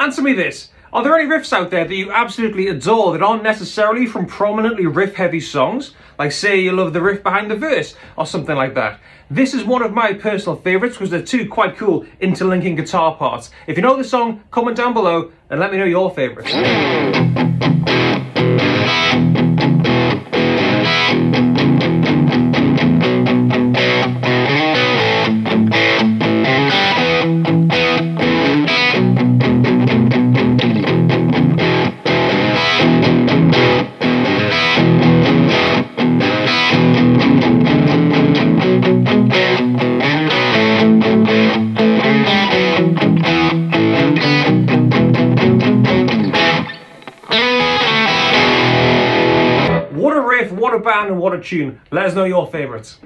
Answer me this. Are there any riffs out there that you absolutely adore that aren't necessarily from prominently riff heavy songs? Like say you love the riff behind the verse or something like that. This is one of my personal favourites because they're two quite cool interlinking guitar parts. If you know the song, comment down below and let me know your favourites. Riff, what a band, and what a tune. Let us know your favourites.